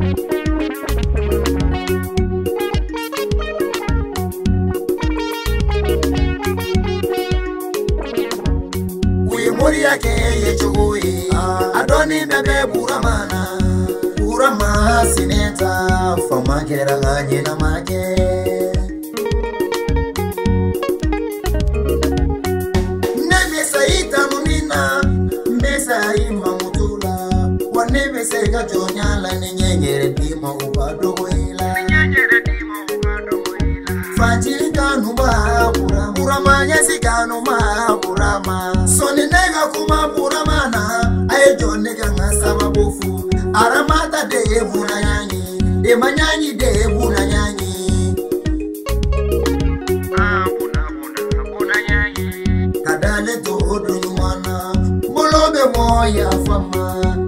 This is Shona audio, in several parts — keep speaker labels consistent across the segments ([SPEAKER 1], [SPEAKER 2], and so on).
[SPEAKER 1] Thank you. nibisenga jonyala ninyengere dima ubadoboila fanjilikanubauramanyasikanumaburama soninega kumaburamana ayejonekangasa mabofu aramata deebuna nyanyi demanyanyi deebuna nyanyi kadaletoodonyumana mulobe moyafama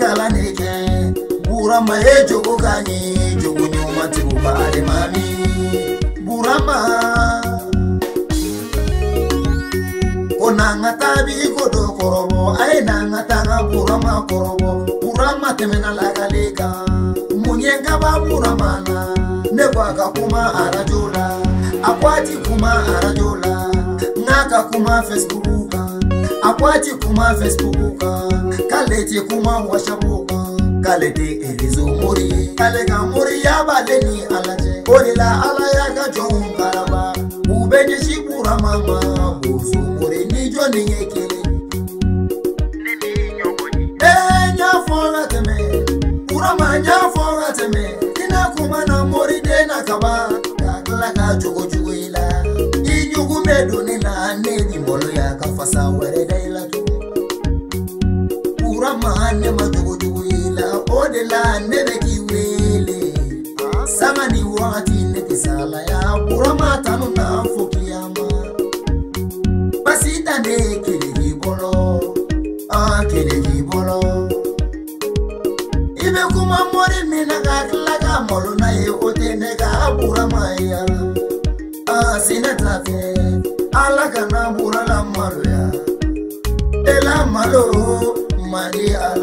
[SPEAKER 1] burama yejogo kani jogo nyuma tibubale mami burama konanga tabikodo korobo ae nanga tanga burama korobo burama temena lagaleka munyenga ba buramana nekwaka kuma arajola akwati kuma arajola ngaka kuma facebooka akwati kuma facebooka kaleti kuma washabuka k'ale tɛ erezo mori ye. k'ale ka moriya b'ale ni ala cɛ. o de la ala y'a ka jɔnw karaba. u bɛ ɲɛsin burama ma. bozo mori ni jɔnni ye kelen. Eh, ne ni ɲɔgɔn ye. ee n y'a fɔ ka tɛmɛ. burama n y'a fɔ ka tɛmɛ. i n'a kuma na mori den na kaban. k'a tila ka jogo. nna ne be ke wele sangane wagati ne ke sala ya boramatano na fokeama basitane kele ke bolo a kele ke bolo e be koma more mena ka tlela ka molo na ye o tene ka boramaya a sena tlafe ala kana borala maroya ela malo madi ala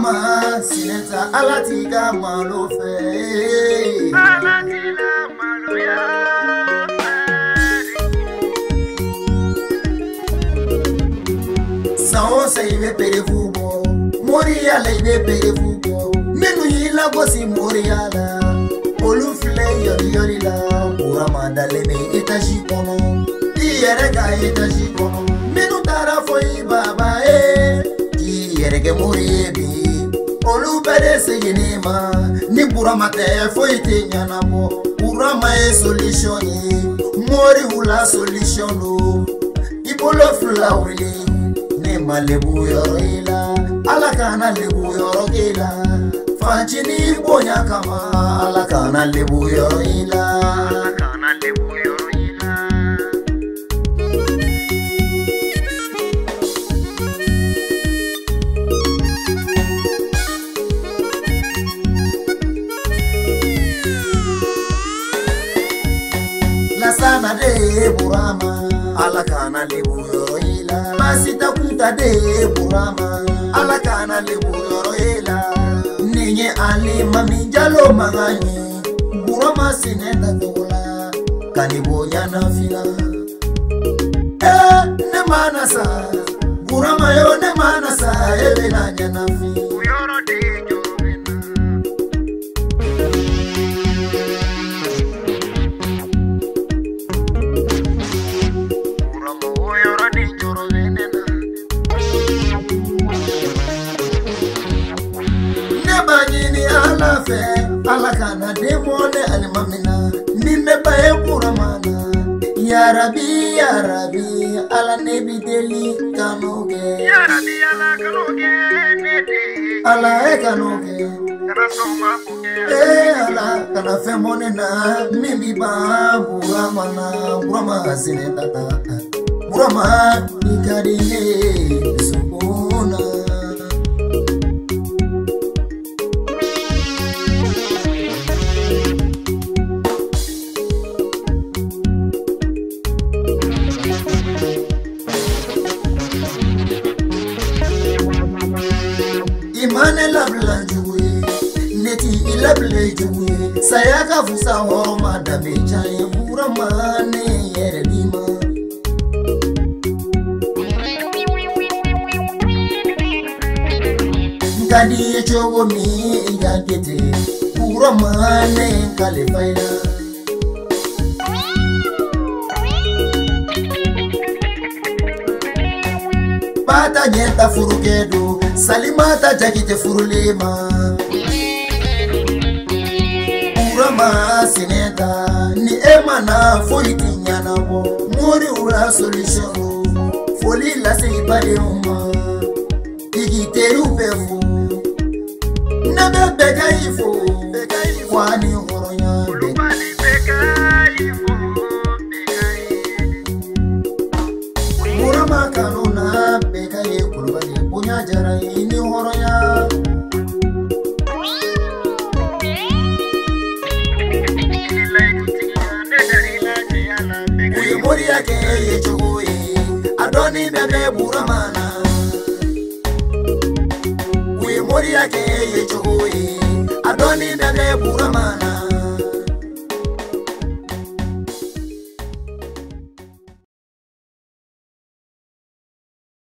[SPEAKER 1] mama sinẹta alátìká mọ ló fẹ́. alátìká mọ ló yá. sanwó sẹ́yìn bẹ pere fún bọ mórìyá lẹ́yìn bẹ pèrè fún bọ nínú yìí lágbósí mórìyá la olu filɛ yɔriyɔri la. o ma dalen bɛ etazi kɔnɔ i yɛrɛ ka etazi kɔnɔ. seyinima ni burama tefoitinyanamo burama e solisioni e, mori ula solisionu ibolo flawili nima lebuyoro ila alakana lebuyoro kila fancini ibonya kama alakana lebuyoro ila kumtade burama alakana lebuyoroela masita kumtade burama alakana lebuyoroela ninye alima minjalo manganyi burama sinenda kola kanibonyana fila e nemanasa burama yo nemanasa evenanyanafi mafe alakana demone ali mamina nimebaye kuramana yarabi yarabi ala nebideli kanoke ala ekanoke e, e ala kana fɛn mɔne na min bi ba burama na burama sene tata burama i ka di ne sogo ndabuleitiwe sayakavusawo madhabecha emuramane yeredima ngandiyechovoni ingakete uramane kalefaina batanyetafuru kedu salimata jakite furulema zeneka ni emana foitinyanabo muri ura solutionu foli lase ibadeuma igiteriu pefu nebebeka ifou yake yechoi adoni bebe buramana uye mori yake yechoi adoni bebe buramana